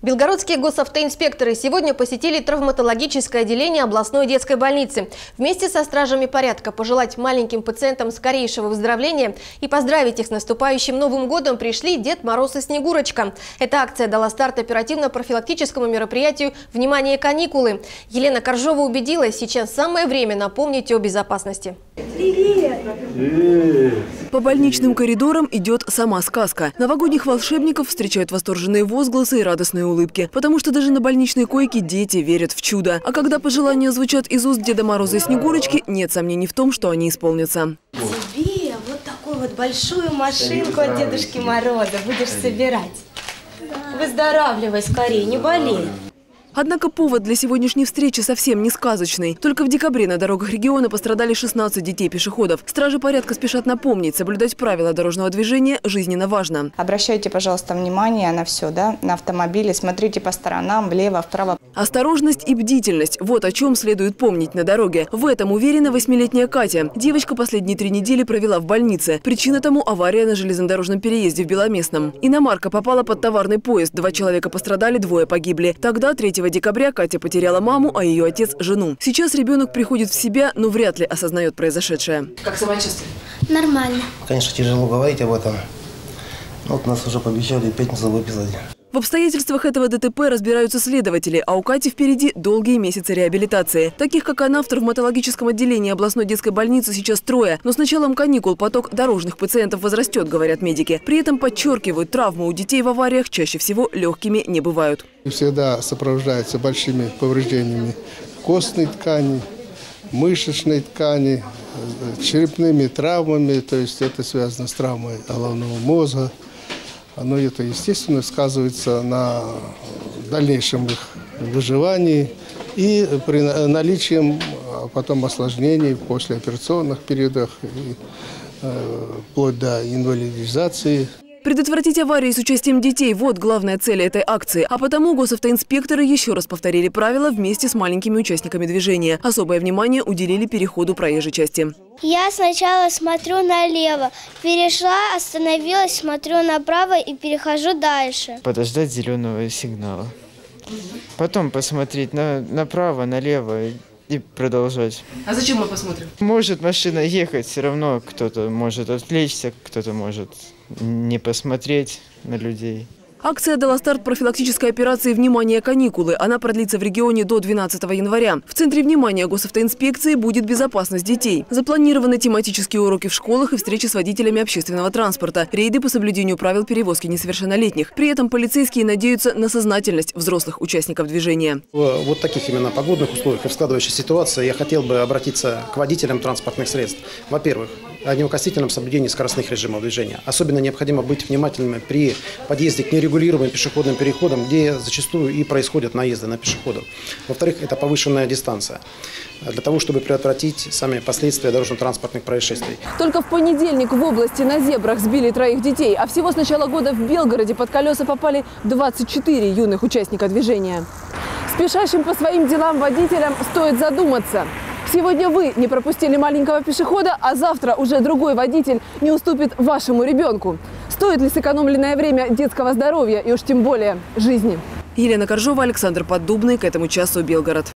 Белгородские госавтоинспекторы сегодня посетили травматологическое отделение областной детской больницы. Вместе со стражами порядка пожелать маленьким пациентам скорейшего выздоровления и поздравить их с наступающим Новым годом пришли Дед Мороз и Снегурочка. Эта акция дала старт оперативно-профилактическому мероприятию «Внимание, каникулы». Елена Коржова убедилась, сейчас самое время напомнить о безопасности. По больничным коридорам идет сама сказка. Новогодних волшебников встречают восторженные возгласы и радостные улыбки. Потому что даже на больничной койке дети верят в чудо. А когда пожелания звучат из уст Деда Мороза и Снегурочки, нет сомнений в том, что они исполнятся. Тебе вот такую вот большую машинку от Дедушки Мороза будешь собирать. Выздоравливай скорее, не болей. Однако повод для сегодняшней встречи совсем не сказочный. Только в декабре на дорогах региона пострадали 16 детей-пешеходов. Стражи порядка спешат напомнить, соблюдать правила дорожного движения жизненно важно. Обращайте, пожалуйста, внимание на все, да, на автомобили, смотрите по сторонам, влево, вправо. Осторожность и бдительность – вот о чем следует помнить на дороге. В этом уверена восьмилетняя Катя. Девочка последние три недели провела в больнице. Причина тому – авария на железнодорожном переезде в Беломестном. Иномарка попала под товарный поезд. Два человека пострадали, двое погибли. Тогда, 3 декабря, Катя потеряла маму, а ее отец – жену. Сейчас ребенок приходит в себя, но вряд ли осознает произошедшее. Как самочувствие? Нормально. Конечно, тяжело говорить об этом. Вот нас уже пообещали пятницу выписать. В обстоятельствах этого ДТП разбираются следователи, а у Кати впереди долгие месяцы реабилитации. Таких, как она, в травматологическом отделении областной детской больницы сейчас трое. Но с началом каникул поток дорожных пациентов возрастет, говорят медики. При этом подчеркивают, травмы у детей в авариях чаще всего легкими не бывают. Всегда сопровождается большими повреждениями костной ткани, мышечной ткани, черепными травмами, то есть это связано с травмой головного мозга оно это, естественно, сказывается на дальнейшем их выживании и при наличии потом осложнений после операционных периодах, и, э, вплоть до инвалидизации. Предотвратить аварии с участием детей – вот главная цель этой акции. А потому госавтоинспекторы еще раз повторили правила вместе с маленькими участниками движения. Особое внимание уделили переходу проезжей части. Я сначала смотрю налево, перешла, остановилась, смотрю направо и перехожу дальше. Подождать зеленого сигнала. Потом посмотреть на, направо, налево и продолжать. А зачем мы посмотрим? Может машина ехать, все равно кто-то может отвлечься, кто-то может не посмотреть на людей. Акция дала старт профилактической операции «Внимание, каникулы». Она продлится в регионе до 12 января. В центре внимания госавтоинспекции будет безопасность детей. Запланированы тематические уроки в школах и встречи с водителями общественного транспорта, рейды по соблюдению правил перевозки несовершеннолетних. При этом полицейские надеются на сознательность взрослых участников движения. В вот таких именно погодных условиях и в складывающей ситуации я хотел бы обратиться к водителям транспортных средств. Во-первых, о неукоснительном соблюдении скоростных режимов движения. Особенно необходимо быть внимательными при подъезде к нерегулируемым пешеходным переходам, где зачастую и происходят наезды на пешеходов. Во-вторых, это повышенная дистанция для того, чтобы предотвратить сами последствия дорожно-транспортных происшествий. Только в понедельник в области на зебрах сбили троих детей, а всего с начала года в Белгороде под колеса попали 24 юных участника движения. Спешащим по своим делам водителям стоит задуматься – Сегодня вы не пропустили маленького пешехода, а завтра уже другой водитель не уступит вашему ребенку. Стоит ли сэкономленное время детского здоровья и уж тем более жизни? Елена Коржова, Александр Поддубный. К этому часу Белгород.